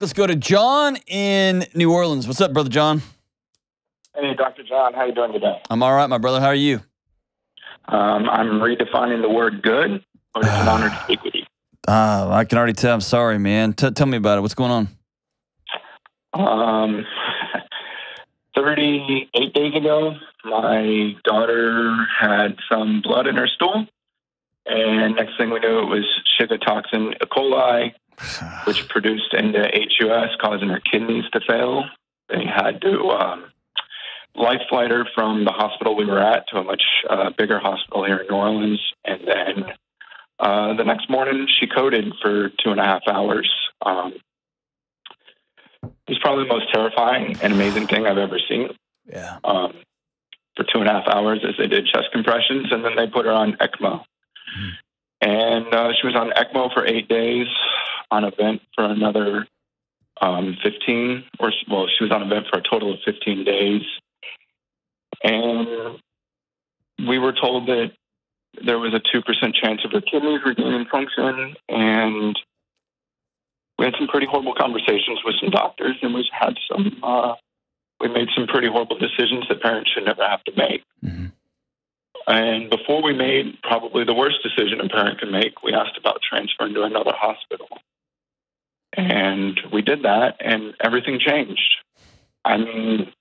Let's go to John in New Orleans. What's up, brother John? Hey, Dr. John, how you doing today? I'm all right, my brother. How are you? Um, I'm redefining the word good, but it's an honor to speak with you. Uh, I can already tell. I'm sorry, man. T- tell me about it. What's going on? Um, 38 days ago, my daughter had some blood in her stool. And next thing we knew, it was Shiga toxin E. coli, which produced into HUS, causing her kidneys to fail. They had to um, life flight her from the hospital we were at to a much uh, bigger hospital here in New Orleans. And then uh, the next morning, she coded for two and a half hours. Um, it was probably the most terrifying and amazing thing I've ever seen. Yeah. Um, for two and a half hours as they did chest compressions, and then they put her on ECMO. Mm. And uh, she was on ECMO for eight days, on a vent for another um, 15, or well, she was on a vent for a total of 15 days. And we were told that there was a 2% chance of her kidneys regaining function. And we had some pretty horrible conversations with some doctors, and we had some, uh, we made some pretty horrible decisions that parents should never have to make. Mm-hmm. And before we made probably the worst decision a parent can make, we asked about transferring to another hospital. And we did that, and everything changed. I mean,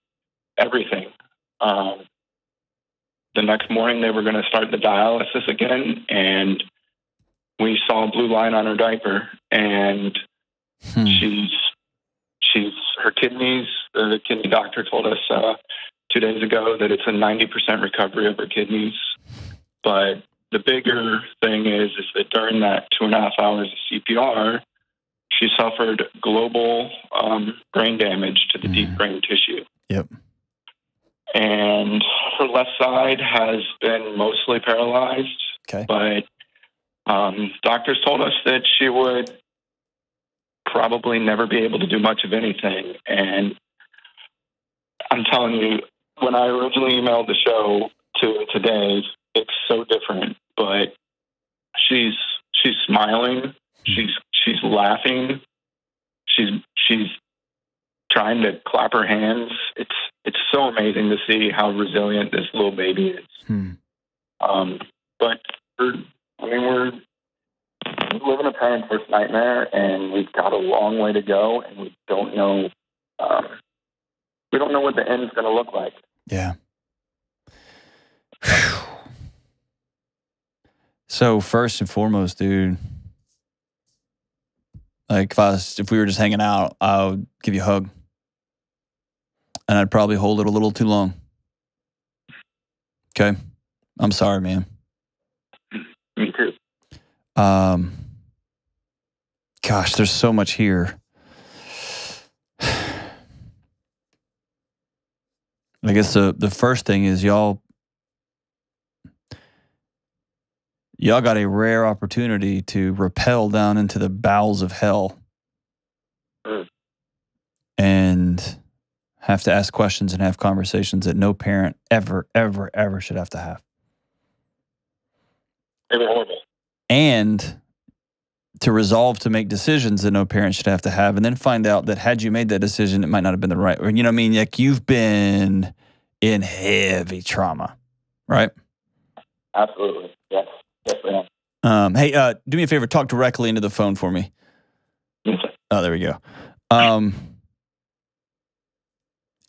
everything. Um, the next morning, they were going to start the dialysis again, and we saw a blue line on her diaper, and hmm. she's she's her kidneys. The kidney doctor told us uh, two days ago that it's a ninety percent recovery of her kidneys, but the bigger thing is is that during that two and a half hours of CPR, she suffered global um, brain damage to the mm. deep brain tissue. Yep. And her left side has been mostly paralyzed. Okay. But um, doctors told us that she would probably never be able to do much of anything. And I'm telling you, when I originally emailed the show to today, it's so different. But she's she's smiling. She's she's laughing. She's she's trying to clap her hands. It's it's so amazing to see how resilient this little baby is. Hmm. Um, but we're, I mean, we're living a parent worst nightmare, and we've got a long way to go, and we don't know. Um, we don't know what the end is going to look like. Yeah. so first and foremost, dude like if I was, if we were just hanging out, I would give you a hug, and I'd probably hold it a little too long. Okay, I'm sorry, man. Me too. Um, gosh, there's so much here. I guess the the first thing is y'all y'all got a rare opportunity to rappel down into the bowels of hell mm. and have to ask questions and have conversations that no parent ever, ever, ever should have to have. horrible. And to resolve to make decisions that no parent should have to have, and then find out that had you made that decision, it might not have been the right. Or you know, what I mean, like you've been in heavy trauma, right? Absolutely, yes. Um, hey, uh, do me a favor. Talk directly into the phone for me. Yes, oh, there we go. Um,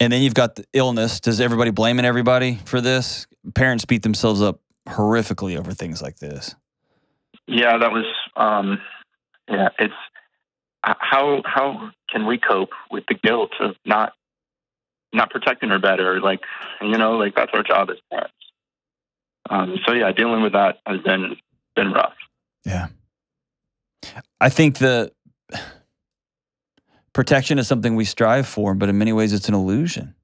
and then you've got the illness. Does everybody blaming everybody for this? Parents beat themselves up horrifically over things like this. Yeah, that was. Um, yeah, it's how how can we cope with the guilt of not not protecting her better? Like you know, like that's our job as parents. Um, so yeah, dealing with that has been been rough. Yeah, I think the protection is something we strive for, but in many ways, it's an illusion.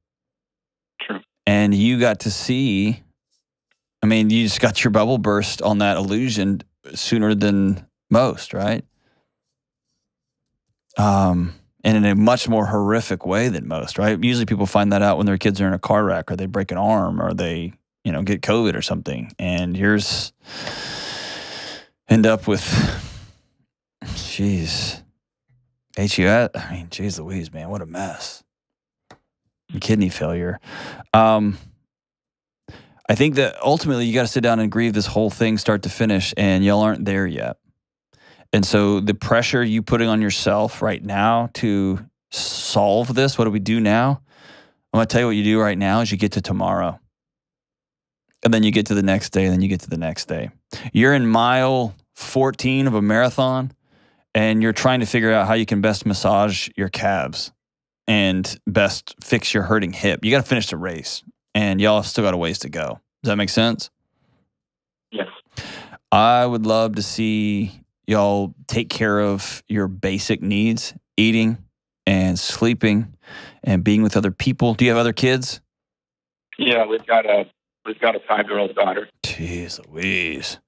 True. And you got to see. I mean, you just got your bubble burst on that illusion sooner than most, right? Um, and in a much more horrific way than most, right? Usually people find that out when their kids are in a car wreck or they break an arm or they you know, get COVID or something, and yours end up with, jeez, HUS. I mean, jeez Louise, man, what a mess. Kidney failure. Um, I think that ultimately you got to sit down and grieve this whole thing, start to finish, and y'all aren't there yet. And so the pressure you putting on yourself right now to solve this, what do we do now? I'm gonna tell you what you do right now is you get to tomorrow. And then you get to the next day, and then you get to the next day. You're in mile 14 of a marathon, and you're trying to figure out how you can best massage your calves and best fix your hurting hip. You got to finish the race, and y'all still got a ways to go. Does that make sense? Yes. I would love to see y'all take care of your basic needs eating and sleeping and being with other people. Do you have other kids? Yeah, we've got a we've got a five year old daughter. Jeez Louise.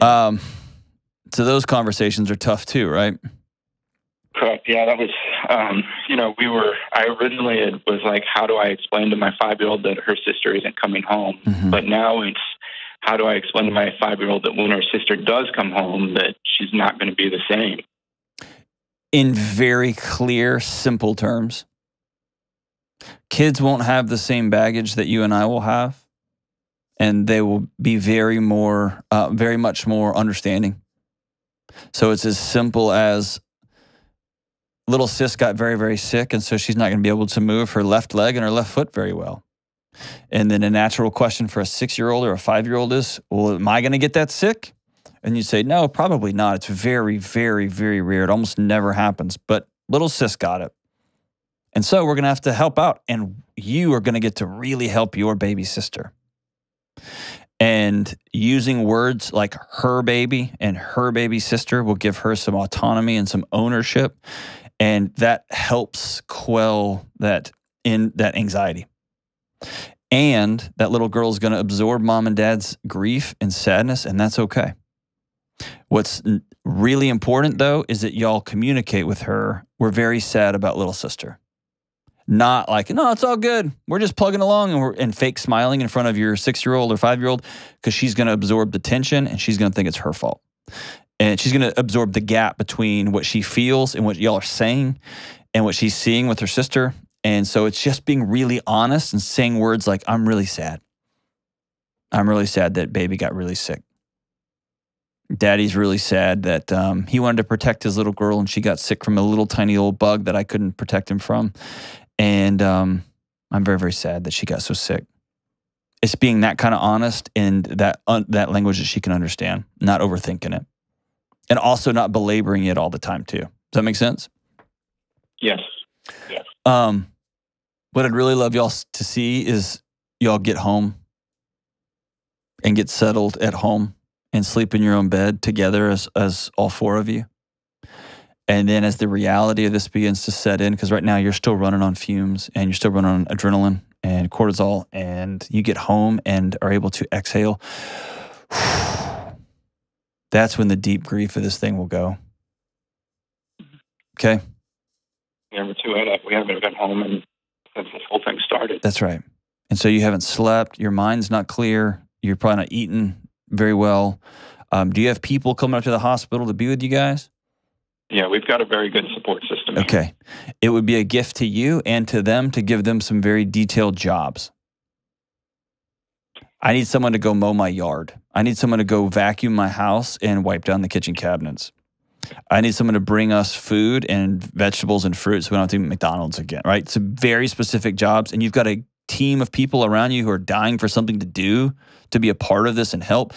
Um, so those conversations are tough too, right? Correct. Yeah, that was, um, you know, we were, I originally it was like, how do I explain to my five year old that her sister isn't coming home? Mhm. But now it's, how do I explain to my five year old that when her sister does come home, that she's not going to be the same? In very clear, simple terms, kids won't have the same baggage that you and I will have, and they will be very more, uh, very much more understanding. So it's as simple as little sis got very, very sick, and so she's not going to be able to move her left leg and her left foot very well. And then a natural question for a six year old or a five year old is, well, am I going to get that sick? And you say, no, probably not. It's very, very, very rare. It almost never happens. But little sis got it. And so we're going to have to help out. And you are going to get to really help your baby sister. And using words like her baby and her baby sister will give her some autonomy and some ownership. And that helps quell that in that anxiety. And that little girl is going to absorb mom and dad's grief and sadness, and that's okay. What's really important though is that y'all communicate with her. We're very sad about little sister. Not like, no, it's all good. We're just plugging along and we're and fake smiling in front of your six year old or five year old because she's going to absorb the tension and she's going to think it's her fault. And she's going to absorb the gap between what she feels and what y'all are saying and what she's seeing with her sister. And so it's just being really honest and saying words like, I'm really sad. I'm really sad that baby got really sick. Daddy's really sad that um, he wanted to protect his little girl and she got sick from a little tiny old bug that I couldn't protect him from. And um, I'm very, very sad that she got so sick. It's being that kind of honest in that un- that language that she can understand, not overthinking it, and also not belaboring it all the time too. Does that make sense? Yes. Um, what I'd really love y'all to see is y'all get home and get settled at home and sleep in your own bed together as as all four of you. And then as the reality of this begins to set in, because right now you're still running on fumes and you're still running on adrenaline and cortisol, and you get home and are able to exhale. That's when the deep grief of this thing will go. Okay. Yeah, we're two. We haven't been home and since this whole thing started. That's right. And so you haven't slept. Your mind's not clear. You're probably not eating very well. Um, do you have people coming up to the hospital to be with you guys? Yeah, we've got a very good support system. Okay. It would be a gift to you and to them to give them some very detailed jobs. I need someone to go mow my yard. I need someone to go vacuum my house and wipe down the kitchen cabinets. I need someone to bring us food and vegetables and fruit so we don't have to eat McDonald's again, right? It's very specific jobs. And you've got a team of people around you who are dying for something to do to be a part of this and help.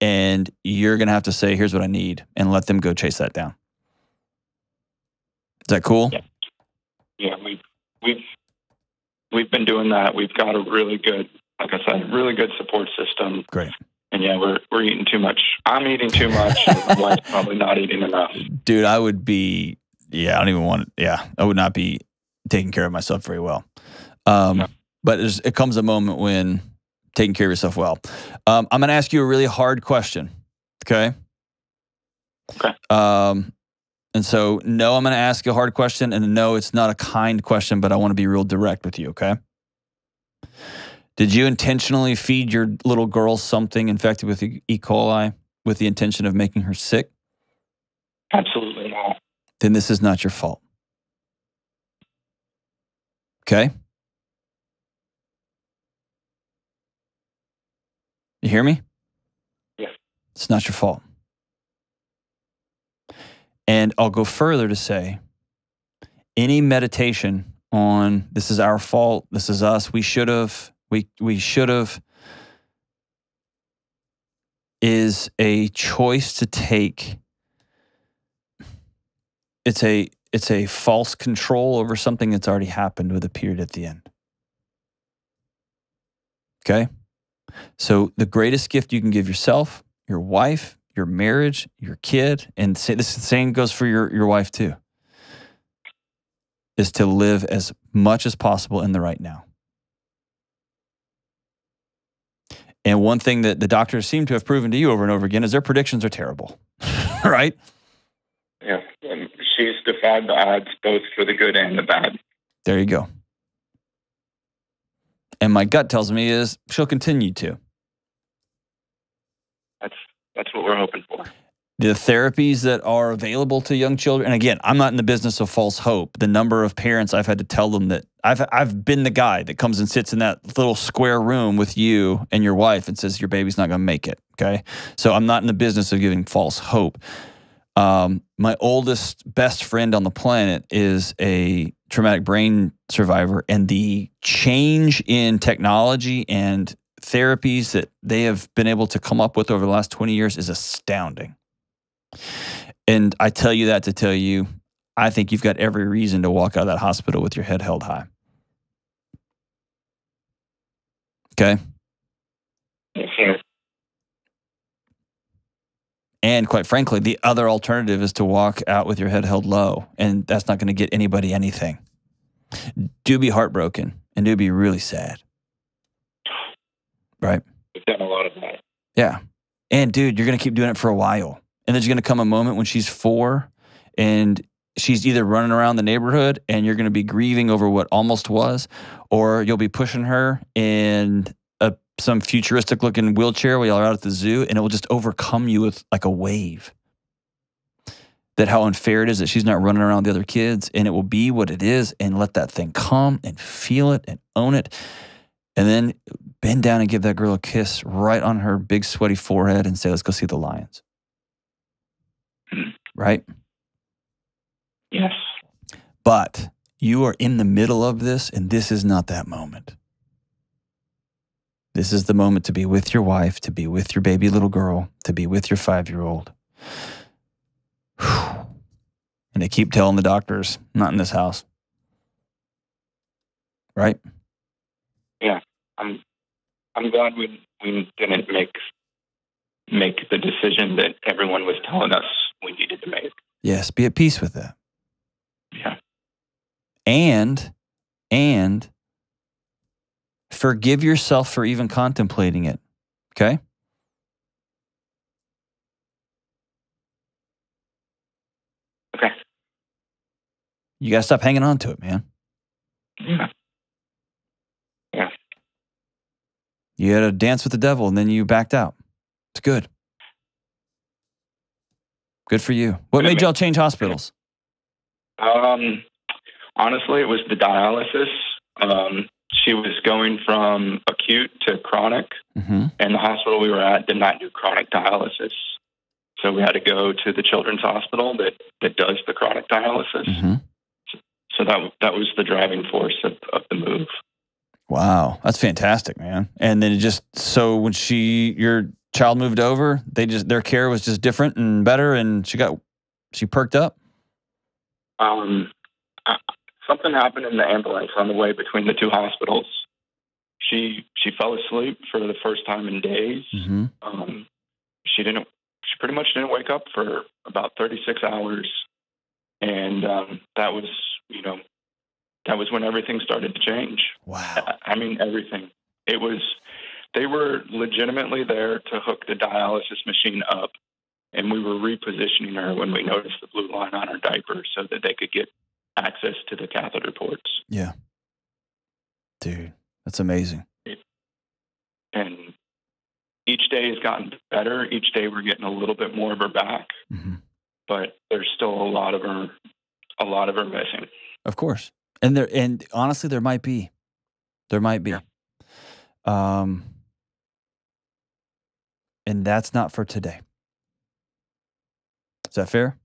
And you're going to have to say, here's what I need, and let them go chase that down. Is that cool? Yeah. Yeah, we've we've we've been doing that. We've got a really good, like I said, really good support system. Great. And yeah, we're we're eating too much. I'm eating too much. and my wife's probably not eating enough. Dude, I would be, yeah, I don't even want, yeah, I would not be taking care of myself very well. Um, No. But it comes a moment when taking care of yourself well. Um, I'm going to ask you a really hard question. Okay. Okay. Um, and so, no, I'm going to ask you a hard question, and no, it's not a kind question, but I want to be real direct with you. Okay. Did you intentionally feed your little girl something infected with E. coli with the intention of making her sick? Absolutely not. then this is not your fault. Okay? You hear me? Yeah. It's not your fault. And I'll go further to say any meditation on this is our fault, this is us, we should have, we we should have is a choice to take it's a it's a false control over something that's already happened with a period at the end. Okay? So the greatest gift you can give yourself, your wife, your marriage, your kid, and say, this same goes for your, your wife too, is to live as much as possible in the right now. And one thing that the doctors seem to have proven to you over and over again is their predictions are terrible, right? Yeah, and she's defied the odds both for the good and the bad. There you go. And my gut tells me is she'll continue to. That's that's what we're hoping for. The therapies that are available to young children, and again, I'm not in the business of false hope. The number of parents I've had to tell them that I've I've been the guy that comes and sits in that little square room with you and your wife and says your baby's not going to make it. Okay, so I'm not in the business of giving false hope. Um, my oldest best friend on the planet is a traumatic brain survivor, and the change in technology and therapies that they have been able to come up with over the last 20 years is astounding. And I tell you that to tell you, I think you've got every reason to walk out of that hospital with your head held high. Okay. Yes. And quite frankly, the other alternative is to walk out with your head held low, and that's not going to get anybody anything. Do be heartbroken and do be really sad. Right? We've done a lot of that. Yeah. And dude, you're going to keep doing it for a while. And there's going to come a moment when she's four and she's either running around the neighborhood and you're going to be grieving over what almost was, or you'll be pushing her in a, some futuristic looking wheelchair while you're out at the zoo and it will just overcome you with like a wave. That how unfair it is that she's not running around the other kids and it will be what it is and let that thing come and feel it and own it. And then bend down and give that girl a kiss right on her big sweaty forehead and say, let's go see the lions. Hmm. Right? Yes. But you are in the middle of this, and this is not that moment. This is the moment to be with your wife, to be with your baby little girl, to be with your five year old. And they keep telling the doctors, not in this house. Right? Yeah. I'm I'm glad we we didn't make make the decision that everyone was telling us we needed to make. Yes, be at peace with that. Yeah. and and forgive yourself for even contemplating it okay Okay. you got to stop hanging on to it man Yeah. You had to dance with the devil and then you backed out it's good good for you what made y'all change hospitals Um, honestly, it was the dialysis. Um, she was going from acute to chronic, mm-hmm. and the hospital we were at did not do chronic dialysis. So we had to go to the children's hospital that, that does the chronic dialysis. Mm-hmm. So that that was the driving force of, of the move. Wow that's fantastic man and then it just so when she your child moved over they just their care was just different and better and she got she perked up Um, something happened in the ambulance on the way between the two hospitals. She she fell asleep for the first time in days. mm-hmm. Um, she didn't. She pretty much didn't wake up for about 36 hours, and um, that was you know that was when everything started to change. wow I mean everything. It was they were legitimately there to hook the dialysis machine up, and we were repositioning her when we noticed the blue line on her diaper so that they could get access to the catheter ports. Yeah. Dude, that's amazing. And each day has gotten better. Each day we're getting a little bit more of her back, hmm but there's still a lot of her a lot of are missing. Of course. And there and honestly there might be. There might be. Yeah. Um and that's not for today. Is that fair?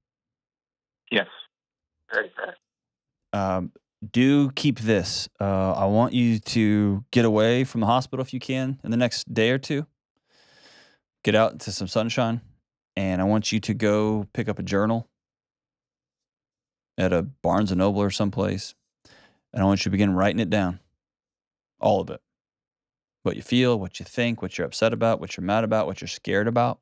Yes. Very fair. Um do keep this. Uh, I want you to get away from the hospital if you can in the next day or two. Get out into some sunshine, and I want you to go pick up a journal at a Barnes and Noble or someplace, and I want you to begin writing it down, all of it. What you feel, what you think, what you're upset about, what you're mad about, what you're scared about.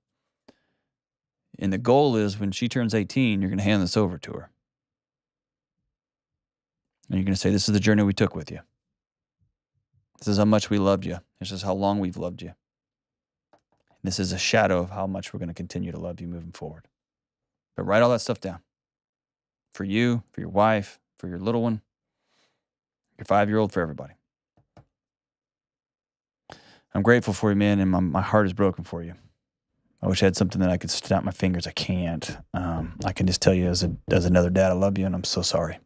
And the goal is when she turns 18, you're going to hand this over to her. And you're going to say, This is the journey we took with you. This is how much we loved you. This is how long we've loved you. This is a shadow of how much we're going to continue to love you moving forward. But write all that stuff down for you, for your wife, for your little one, your five year old, for everybody. I'm grateful for you, man, and my, my heart is broken for you. I wish I had something that I could snap my fingers. I can't. Um, I can just tell you as a as another dad, I love you, and I'm so sorry.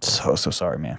So so sorry, man.